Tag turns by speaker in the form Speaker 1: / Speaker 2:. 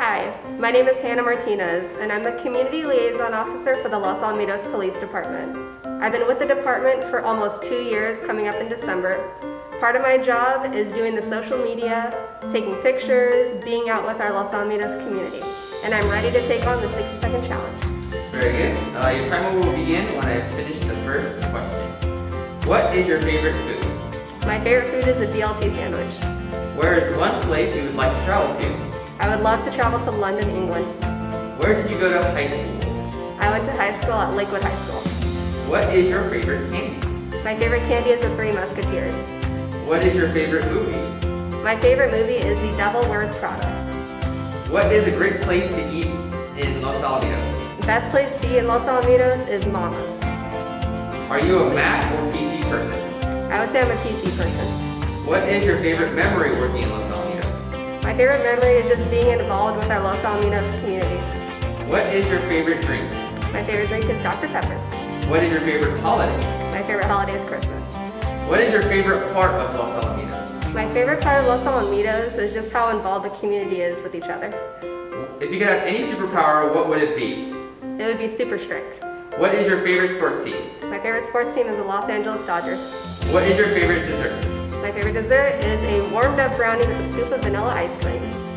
Speaker 1: Hi, my name is Hannah Martinez, and I'm the Community Liaison Officer for the Los Alamitos Police Department. I've been with the department for almost two years, coming up in December. Part of my job is doing the social media, taking pictures, being out with our Los Alamitos community. And I'm ready to take on the 60 second challenge.
Speaker 2: Very good. Uh, your timer will begin when I finish the first question. What is your favorite food?
Speaker 1: My favorite food is a BLT sandwich.
Speaker 2: Where is one place you would like to travel to?
Speaker 1: I would love to travel to London, England.
Speaker 2: Where did you go to high school?
Speaker 1: I went to high school at Lakewood High School.
Speaker 2: What is your favorite candy?
Speaker 1: My favorite candy is the Three Musketeers.
Speaker 2: What is your favorite movie?
Speaker 1: My favorite movie is The Devil Wears Prada.
Speaker 2: What is a great place to eat in Los Alamitos?
Speaker 1: The best place to eat in Los Alamitos is Mama's.
Speaker 2: Are you a Mac or PC person?
Speaker 1: I would say I'm a PC person.
Speaker 2: What is your favorite memory working in Los Alamitos?
Speaker 1: My favorite memory is just being involved with our Los Alamitos community.
Speaker 2: What is your favorite drink?
Speaker 1: My favorite drink is Dr. Pepper.
Speaker 2: What is your favorite holiday?
Speaker 1: My favorite holiday is Christmas.
Speaker 2: What is your favorite part of Los Alamitos?
Speaker 1: My favorite part of Los Alamitos is just how involved the community is with each other.
Speaker 2: If you could have any superpower, what would it be?
Speaker 1: It would be super strength.
Speaker 2: What is your favorite sports team?
Speaker 1: My favorite sports team is the Los Angeles Dodgers.
Speaker 2: What is your favorite dessert?
Speaker 1: My favorite dessert is a warmed up brownie with a scoop of vanilla ice cream.